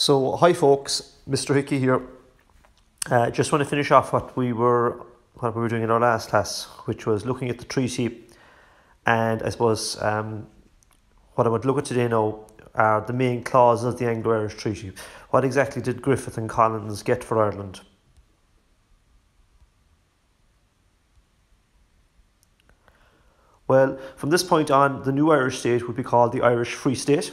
So, hi folks, Mr. Hickey here. Uh, just want to finish off what we were what we were doing in our last class, which was looking at the treaty, and I suppose um, what I would look at today now are the main clauses of the Anglo-Irish Treaty. What exactly did Griffith and Collins get for Ireland? Well, from this point on, the new Irish state would be called the Irish Free State.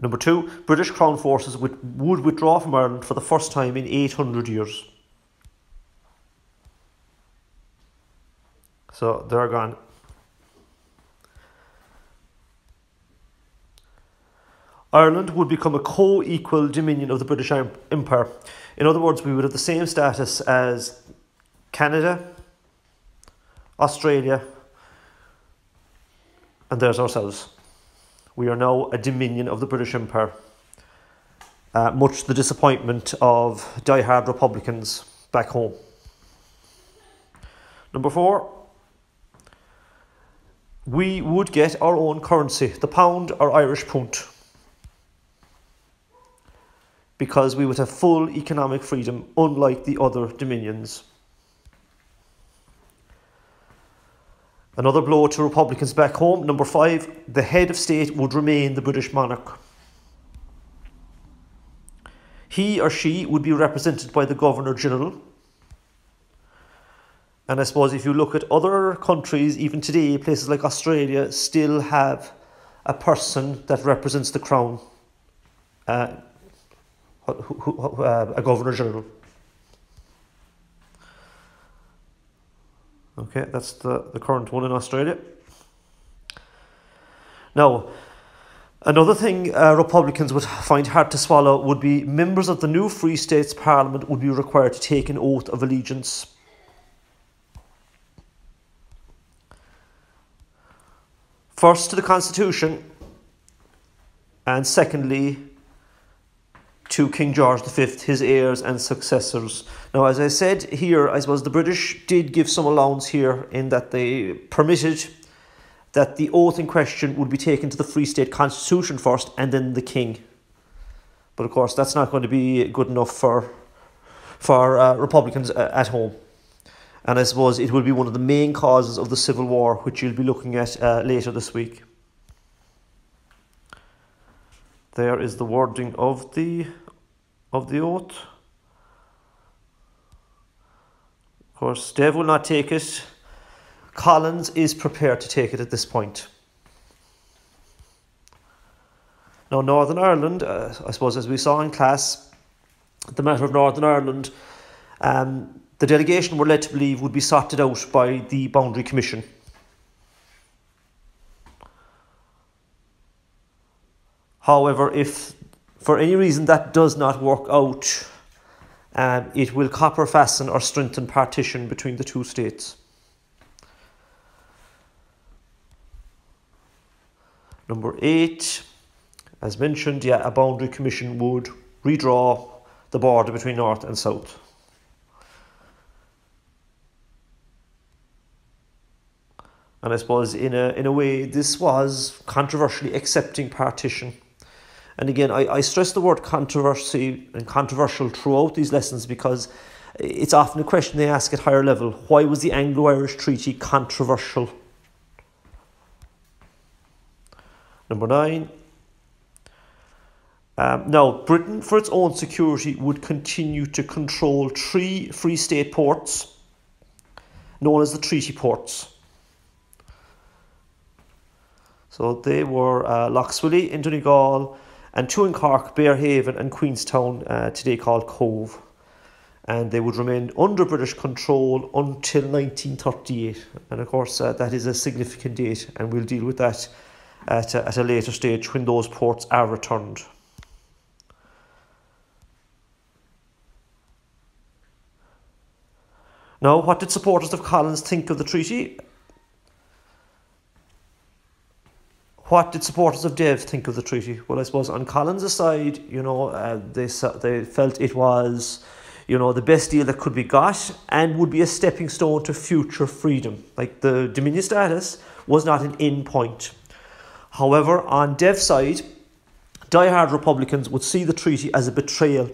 Number two, British Crown forces would, would withdraw from Ireland for the first time in 800 years. So they're gone. Ireland would become a co equal dominion of the British Empire. In other words, we would have the same status as Canada, Australia, and there's ourselves. We are now a dominion of the British Empire. Uh, much to the disappointment of die-hard Republicans back home. Number four, we would get our own currency, the pound or Irish punt, because we would have full economic freedom, unlike the other dominions. Another blow to Republicans back home. Number five, the head of state would remain the British monarch. He or she would be represented by the Governor General. And I suppose if you look at other countries, even today, places like Australia still have a person that represents the Crown, uh, uh, a Governor General. Okay, that's the, the current one in Australia. Now, another thing uh, Republicans would find hard to swallow would be members of the new Free States Parliament would be required to take an oath of allegiance. First to the Constitution, and secondly to King George V, his heirs and successors. Now, as I said here, I suppose the British did give some allowance here in that they permitted that the oath in question would be taken to the Free State Constitution first and then the King. But of course, that's not going to be good enough for, for uh, Republicans uh, at home. And I suppose it will be one of the main causes of the Civil War, which you'll be looking at uh, later this week. There is the wording of the of the oath. Of course, Dev will not take it. Collins is prepared to take it at this point. Now, Northern Ireland, uh, I suppose, as we saw in class, the matter of Northern Ireland, um, the delegation were led to believe would be sorted out by the Boundary Commission. However, if for any reason that does not work out, um, it will copper fasten or strengthen partition between the two states. Number eight, as mentioned, yeah, a boundary commission would redraw the border between north and south. And I suppose in a in a way this was controversially accepting partition. And again, I, I stress the word controversy and controversial throughout these lessons because it's often a question they ask at higher level. Why was the Anglo Irish Treaty controversial? Number nine. Um, now, Britain, for its own security, would continue to control three Free State ports known as the Treaty Ports. So they were uh, Lough in Donegal, and two in Cork, Bearhaven and Queenstown, uh, today called Cobh. And they would remain under British control until 1938. And of course, uh, that is a significant date, and we'll deal with that at a, at a later stage when those ports are returned. Now, what did supporters of Collins think of the treaty? What did supporters of Dev think of the treaty? Well, I suppose on Collins' side, you know, uh, they they felt it was, you know, the best deal that could be got and would be a stepping stone to future freedom. Like the Dominion status was not an end point. However, on Dev's side, die-hard Republicans would see the treaty as a betrayal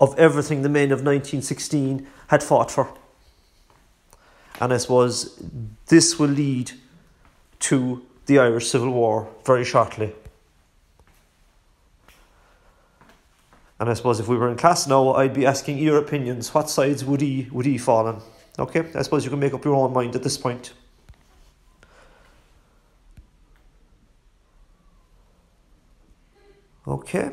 of everything the men of 1916 had fought for. And I suppose this will lead to the Irish Civil War very shortly. And I suppose if we were in class now, I'd be asking your opinions. What sides would he would he fall on? Okay, I suppose you can make up your own mind at this point. Okay.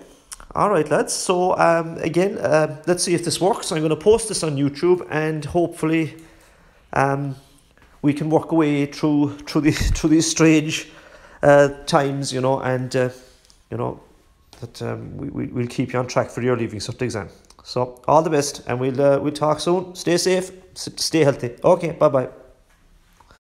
All right, lads. So um, again, uh, let's see if this works. I'm going to post this on YouTube, and hopefully, um, we can work away through through these through these strange uh, times, you know, and uh, you know that um, we, we will keep you on track for your leaving cert exam. So all the best, and we'll uh, we'll talk soon. Stay safe, stay healthy. Okay, bye bye.